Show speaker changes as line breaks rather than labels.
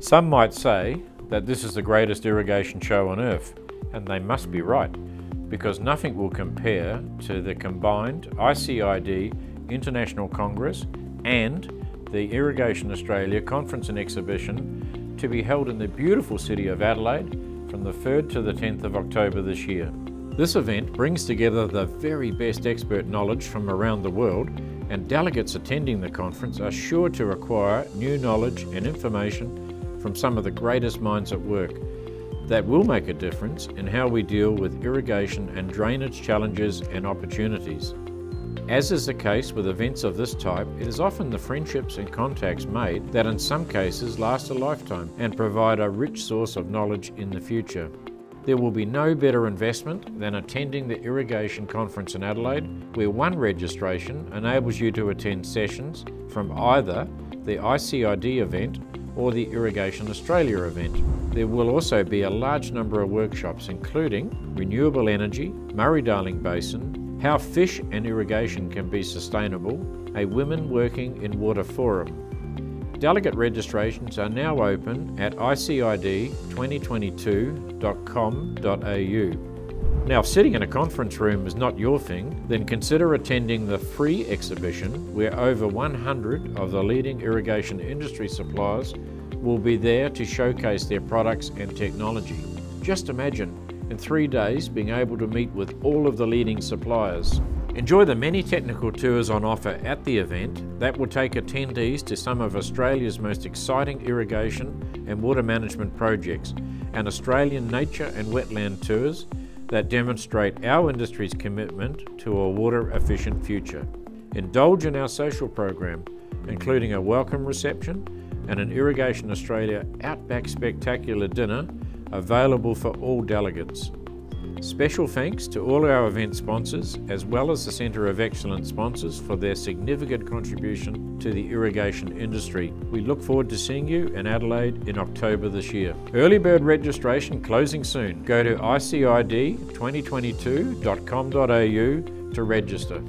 Some might say that this is the greatest irrigation show on earth, and they must be right, because nothing will compare to the combined ICID International Congress and the Irrigation Australia Conference and Exhibition to be held in the beautiful city of Adelaide from the 3rd to the 10th of October this year. This event brings together the very best expert knowledge from around the world and delegates attending the conference are sure to acquire new knowledge and information from some of the greatest minds at work that will make a difference in how we deal with irrigation and drainage challenges and opportunities. As is the case with events of this type, it is often the friendships and contacts made that in some cases last a lifetime and provide a rich source of knowledge in the future. There will be no better investment than attending the Irrigation Conference in Adelaide, where one registration enables you to attend sessions from either the ICID event or the Irrigation Australia event. There will also be a large number of workshops including renewable energy, Murray-Darling Basin, how fish and irrigation can be sustainable, a Women Working in Water Forum, Delegate registrations are now open at icid2022.com.au. Now, if sitting in a conference room is not your thing, then consider attending the free exhibition where over 100 of the leading irrigation industry suppliers will be there to showcase their products and technology. Just imagine in three days being able to meet with all of the leading suppliers. Enjoy the many technical tours on offer at the event that will take attendees to some of Australia's most exciting irrigation and water management projects and Australian nature and wetland tours that demonstrate our industry's commitment to a water efficient future. Indulge in our social program, including a welcome reception and an Irrigation Australia Outback Spectacular dinner available for all delegates. Special thanks to all our event sponsors, as well as the Centre of Excellence sponsors for their significant contribution to the irrigation industry. We look forward to seeing you in Adelaide in October this year. Early bird registration closing soon. Go to icid2022.com.au to register.